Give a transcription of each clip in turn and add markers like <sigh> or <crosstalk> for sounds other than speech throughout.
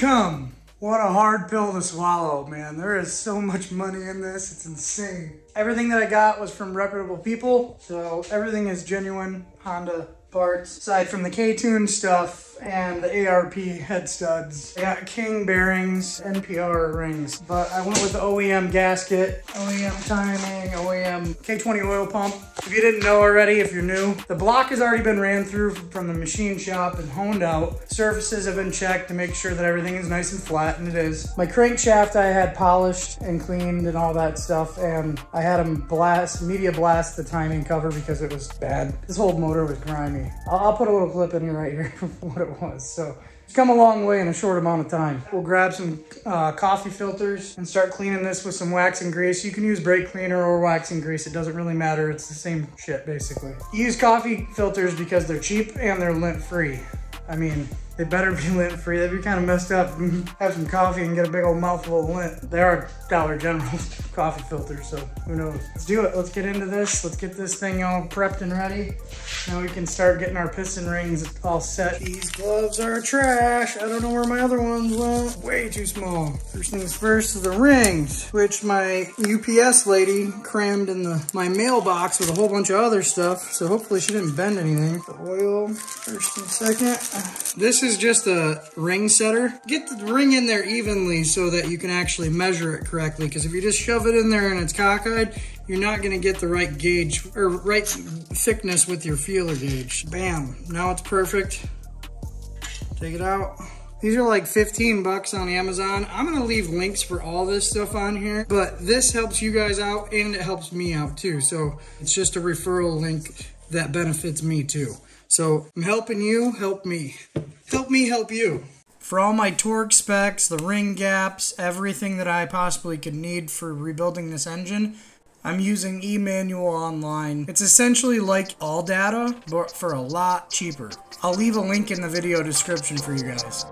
Come. What a hard pill to swallow, man. There is so much money in this. It's insane. Everything that I got was from reputable people, so everything is genuine Honda parts, aside from the K-Tune stuff and the ARP head studs. I got King bearings, NPR rings, but I went with the OEM gasket, OEM timing, OEM K20 oil pump. If you didn't know already, if you're new, the block has already been ran through from the machine shop and honed out. Surfaces have been checked to make sure that everything is nice and flat, and it is. My crankshaft I had polished and cleaned and all that stuff, and I had them blast, media blast the timing cover because it was bad. This whole motor was grimy. I'll, I'll put a little clip in here right here <laughs> what it was. So it's come a long way in a short amount of time. We'll grab some uh, coffee filters and start cleaning this with some wax and grease. You can use brake cleaner or wax and grease. It doesn't really matter. It's the same shit basically. Use coffee filters because they're cheap and they're lint free. I mean, they better be <laughs> lint free. They'd be kind of messed up. <laughs> Have some coffee and get a big old mouthful of lint. They are Dollar General <laughs> coffee filters, so who knows. Let's do it. Let's get into this. Let's get this thing all prepped and ready. Now we can start getting our piston rings all set. These gloves are trash. I don't know where my other ones went. Way too small. First things first is the rings, which my UPS lady crammed in the my mailbox with a whole bunch of other stuff. So hopefully she didn't bend anything. The oil, first and second. This is is just a ring setter. Get the ring in there evenly so that you can actually measure it correctly. Because if you just shove it in there and it's cockeyed, you're not gonna get the right gauge or right thickness with your feeler gauge. Bam, now it's perfect. Take it out. These are like 15 bucks on Amazon. I'm gonna leave links for all this stuff on here, but this helps you guys out and it helps me out too. So it's just a referral link that benefits me too. So I'm helping you, help me. Help me help you. For all my torque specs, the ring gaps, everything that I possibly could need for rebuilding this engine, I'm using eManual Online. It's essentially like ALLDATA, but for a lot cheaper. I'll leave a link in the video description for you guys.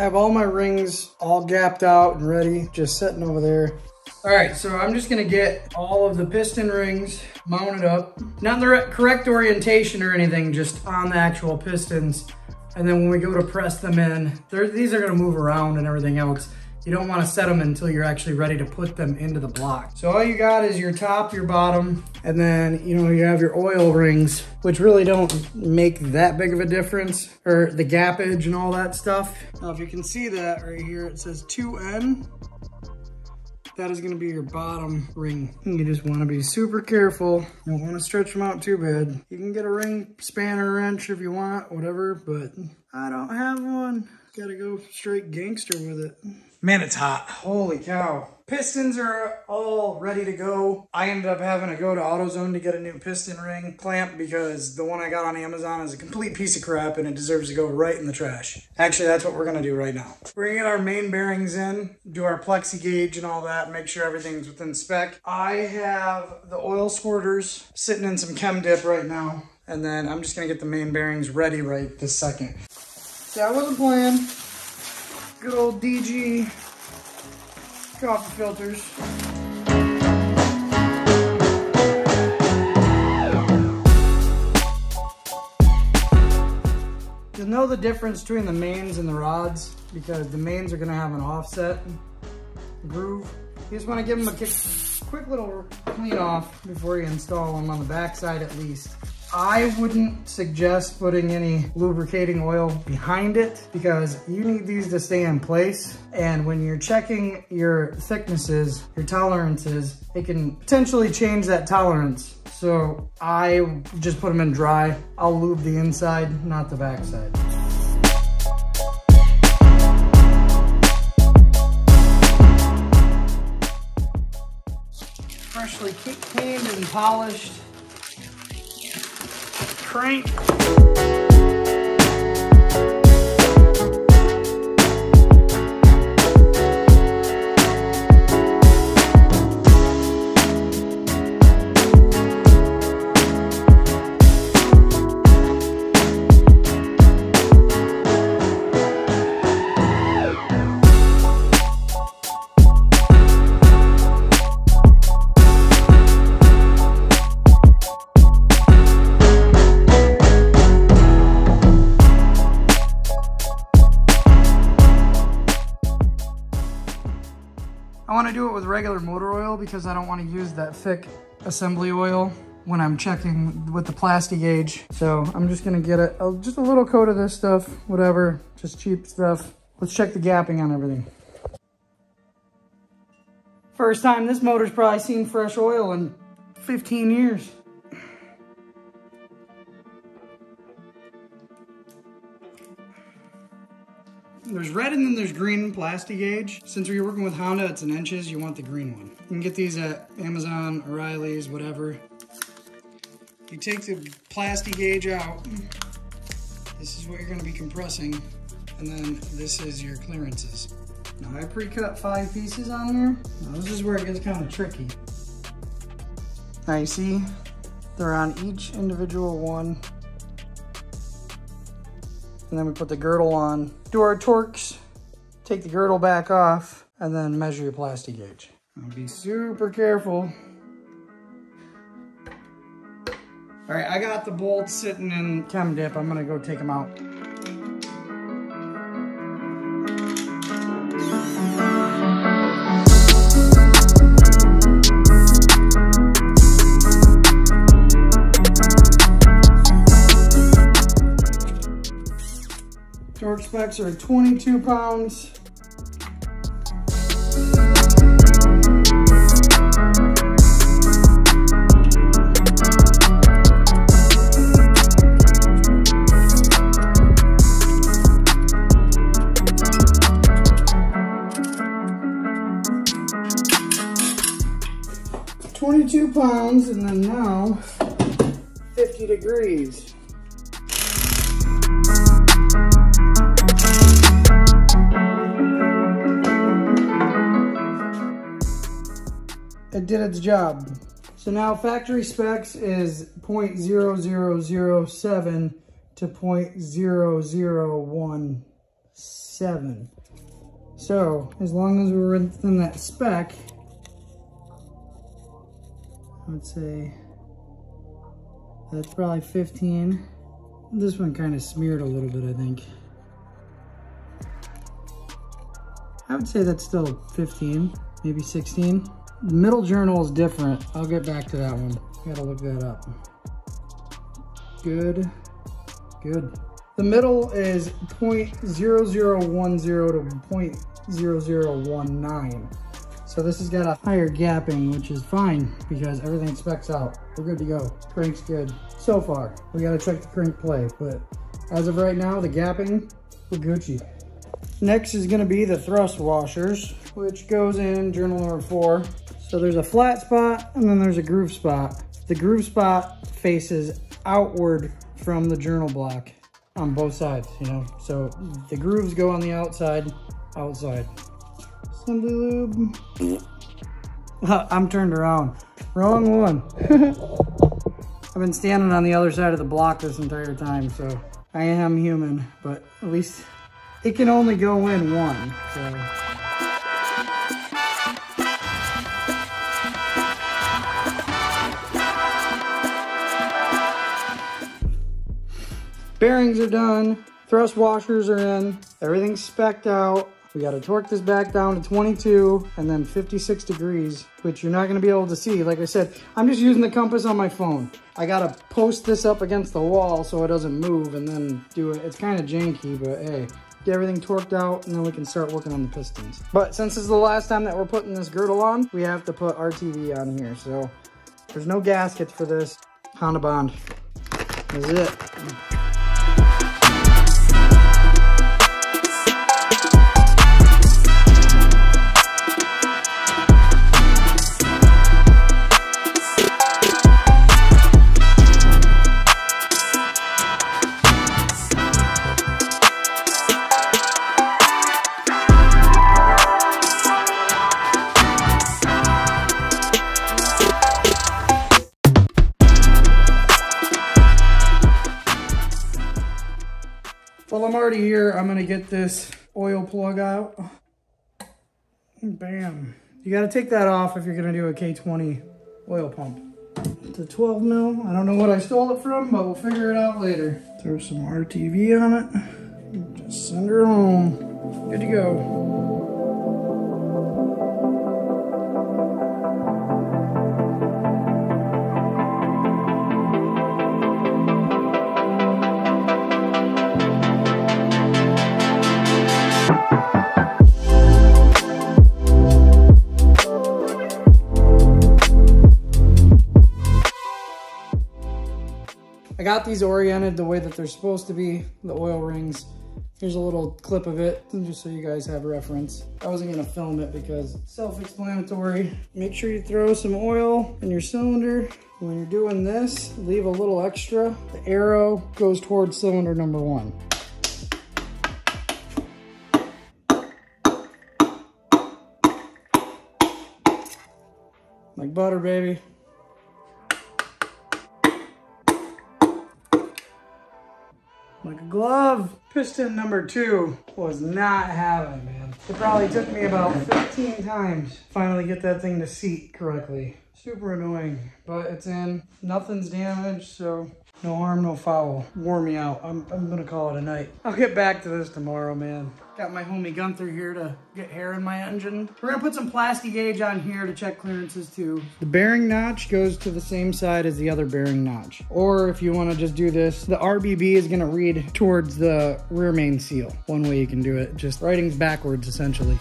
I have all my rings all gapped out and ready, just sitting over there. All right, so I'm just gonna get all of the piston rings mounted up. Not in the correct orientation or anything, just on the actual pistons. And then when we go to press them in, these are gonna move around and everything else. You don't wanna set them until you're actually ready to put them into the block. So all you got is your top, your bottom, and then, you know, you have your oil rings, which really don't make that big of a difference, or the gappage and all that stuff. Now, if you can see that right here, it says 2N. That is gonna be your bottom ring. You just wanna be super careful. You don't wanna stretch them out too bad. You can get a ring spanner wrench if you want, whatever, but I don't have one. Gotta go straight gangster with it. Man, it's hot. Holy cow. Pistons are all ready to go. I ended up having to go to AutoZone to get a new piston ring clamp because the one I got on Amazon is a complete piece of crap and it deserves to go right in the trash. Actually, that's what we're gonna do right now. We're gonna get our main bearings in, do our Plastigauge and all that, make sure everything's within spec. I have the oil squirters sitting in some chem dip right now. And then I'm just gonna get the main bearings ready right this second. See, I wasn't playing. Good old DG coffee filters. You'll know the difference between the mains and the rods because the mains are gonna have an offset groove. You just wanna give them a quick little clean off before you install them on the back side at least. I wouldn't suggest putting any lubricating oil behind it because you need these to stay in place. And when you're checking your thicknesses, your tolerances, it can potentially change that tolerance. So I just put them in dry. I'll lube the inside, not the backside. Freshly cleaned and polished crank. Because I don't want to use that thick assembly oil when I'm checking with the Plastigauge. So I'm just gonna get a, a, just a little coat of this stuff, whatever, just cheap stuff. Let's check the gapping on everything. First time this motor's probably seen fresh oil in 15 years. There's red and then there's green Plastigauge. Since we're working with Honda, it's in inches, you want the green one. You can get these at Amazon, O'Reilly's, whatever. You take the Plastigauge out. This is what you're gonna be compressing. And then this is your clearances. Now I pre-cut five pieces on here. Now this is where it gets kind of tricky. Now you see, they're on each individual one and then we put the girdle on. Do our torques, take the girdle back off, and then measure your Plastigauge. Now be super careful. All right, I got the bolts sitting in chem dip. I'm gonna go take them out. Specs are 22 pounds. Twenty-two pounds, and then now fifty degrees. It did its job. So now factory specs is 0.0007 to 0.0017. So as long as we're within that spec, I would say that's probably 15. This one kind of smeared a little bit, I think. I would say that's still 15, maybe 16. Middle journal is different. I'll get back to that one. Gotta look that up. Good, good. The middle is 0.0010 to 0.0019. So this has got a higher gapping, which is fine because everything specs out. We're good to go. Crank's good. So far, we gotta check the crank play, but as of right now, the gapping, we're Gucci. Next is gonna be the thrust washers, which goes in journal number four. So there's a flat spot and then there's a groove spot. The groove spot faces outward from the journal block on both sides, you know? So the grooves go on the outside, outside. Assembly lube. <laughs> I'm turned around. Wrong one. <laughs> I've been standing on the other side of the block this entire time, so I am human, but at least it can only go in one, so. Bearings are done. Thrust washers are in. Everything's specked out. We got to torque this back down to 22 and then 56 degrees, which you're not to be able to see. Like I said, I'm just using the compass on my phone. I got to post this up against the wall so it doesn't move and then do it. It's kind of janky, but hey, get everything torqued out and then we can start working on the pistons. But since this is the last time that we're putting this girdle on, we have to put RTV on here. So there's no gaskets for this. Hondabond. This is it. Well, I'm already here. I'm gonna get this oil plug out. Bam. You gotta take that off if you're gonna do a K20 oil pump. It's a 12 mil. I don't know what I stole it from, but we'll figure it out later. Throw some RTV on it. Just send her home. Good to go. Got these oriented the way that they're supposed to be, the oil rings. Here's a little clip of it, just so you guys have reference. I wasn't gonna film it because self-explanatory. Make sure you throw some oil in your cylinder. When you're doing this, leave a little extra. The arrow goes towards cylinder number one. Like butter, baby. Glove. Piston number two was not having, man. It probably took me about 15 times to finally get that thing to seat correctly. Super annoying, but it's in. Nothing's damaged, so no harm, no foul. Wore me out. I'm, I'm gonna call it a night. I'll get back to this tomorrow, man. Got my homie Gunther here to get hair in my engine. We're gonna put some Plasti-Gauge on here to check clearances too. The bearing notch goes to the same side as the other bearing notch. Or if you wanna just do this, the RBB is gonna read towards the rear main seal. One way you can do it, just writing's backwards essentially.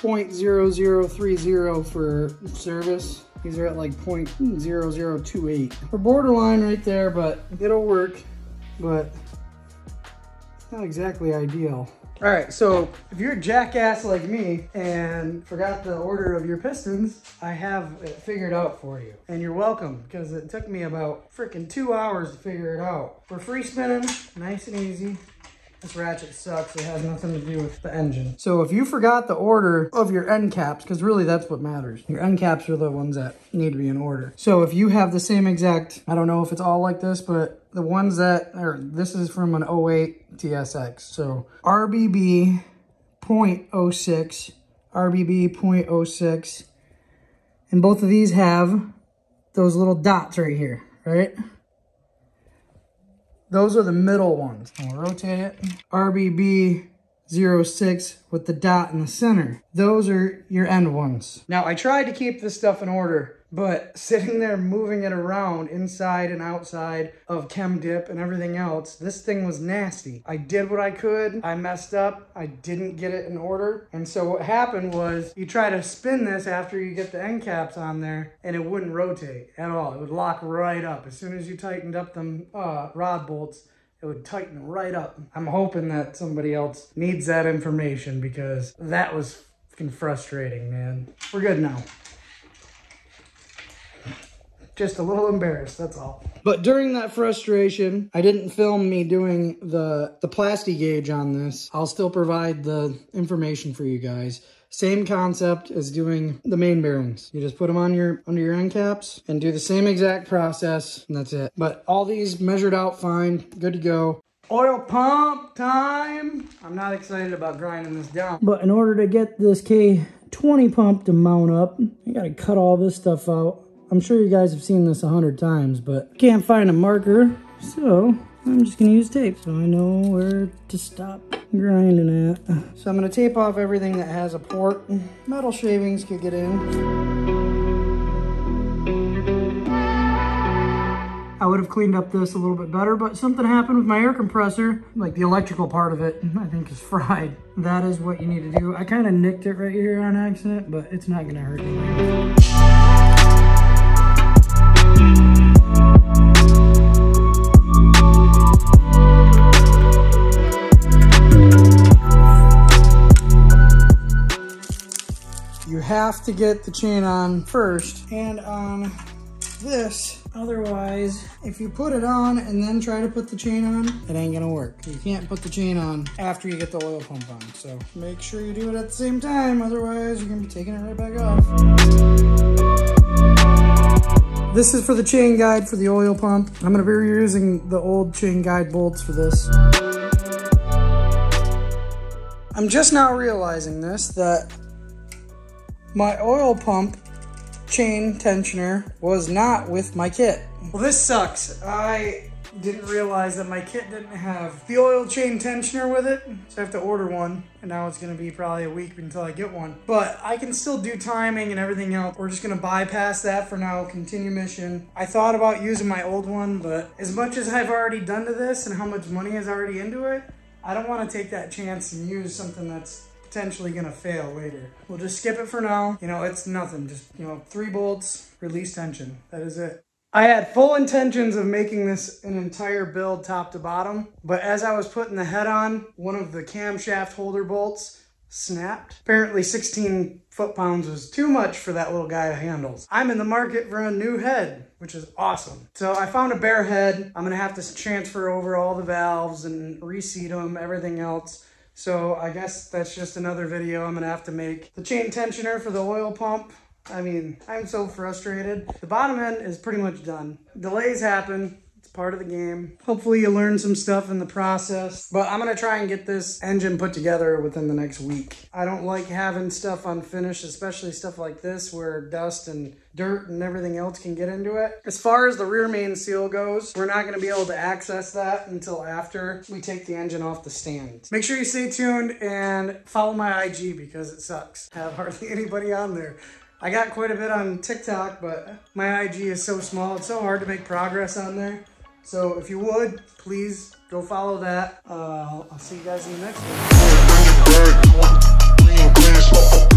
0.0030 for service. These are at like 0.0028. We're borderline right there, but it'll work. But it's not exactly ideal. All right, so if you're a jackass like me and forgot the order of your pistons, I have it figured out for you. And you're welcome, because it took me about freaking two hours to figure it out. We're free spinning, nice and easy. This ratchet sucks. It has nothing to do with the engine. So if you forgot the order of your end caps, because really that's what matters. Your end caps are the ones that need to be in order. So if you have the same exact, I don't know if it's all like this, but the ones that, or this is from an 08 TSX. So RBB 0.06, RBB 0.06, and both of these have those little dots right here, right? Those are the middle ones. Rotate it. RBB 06 with the dot in the center. Those are your end ones. Now, I tried to keep this stuff in order, but <laughs> sitting there moving it around inside and outside of chem dip and everything else, this thing was nasty. I did what I could. I messed up. I didn't get it in order. And so what happened was you try to spin this after you get the end caps on there and it wouldn't rotate at all. It would lock right up. As soon as you tightened up them uh, rod bolts, it would tighten right up. I'm hoping that somebody else needs that information because that was frustrating, man. We're good now just a little embarrassed, that's all. But during that frustration, I didn't film me doing the, the Plasti-Gauge on this. I'll still provide the information for you guys. Same concept as doing the main bearings. You just put them on your under your end caps and do the same exact process, and that's it. But all these measured out fine, good to go. Oil pump time. I'm not excited about grinding this down. But in order to get this K20 pump to mount up, you gotta cut all this stuff out. I'm sure you guys have seen this a hundred times, but can't find a marker, so I'm just gonna use tape so I know where to stop grinding at. So I'm gonna tape off everything that has a port. Metal shavings could get in. I would have cleaned up this a little bit better, but something happened with my air compressor, like the electrical part of it, I think is <laughs> fried. That is what you need to do. I kind of nicked it right here on accident, but it's not gonna hurt. Have to get the chain on first and on this. Otherwise, if you put it on and then try to put the chain on, it ain't gonna work. You can't put the chain on after you get the oil pump on. So make sure you do it at the same time. Otherwise, you're gonna be taking it right back off. This is for the chain guide for the oil pump. I'm gonna be reusing the old chain guide bolts for this. I'm just now realizing this, that my oil pump chain tensioner was not with my kit. Well, this sucks. I didn't realize that my kit didn't have the oil chain tensioner with it. So I have to order one. And now it's gonna be probably a week until I get one. But I can still do timing and everything else. We're just gonna bypass that for now, continue mission. I thought about using my old one, but as much as I've already done to this and how much money is already into it, I don't wanna take that chance and use something that's potentially gonna fail later. We'll just skip it for now. You know, it's nothing. Just, you know, three bolts, release tension. That is it. I had full intentions of making this an entire build top to bottom, but as I was putting the head on, one of the camshaft holder bolts snapped. Apparently 16 foot-pounds was too much for that little guy handles. I'm in the market for a new head, which is awesome. So I found a bare head. I'm gonna have to transfer over all the valves and reseat them, everything else. So I guess that's just another video I'm gonna have to make. The chain tensioner for the oil pump, I mean, I'm so frustrated. The bottom end is pretty much done. Delays happen. It's part of the game. Hopefully you learn some stuff in the process. But I'm to try and get this engine put together within the next week. I don't like having stuff unfinished, especially stuff like this where dust and dirt and everything else can get into it. As far as the rear main seal goes, we're not going to be able to access that until after we take the engine off the stand. Make sure you stay tuned and follow my IG because it sucks. I have hardly anybody on there. I got quite a bit on TikTok, but my IG is so small, it's so hard to make progress on there. So if you would, please go follow that. Uh, I'll see you guys in the next one.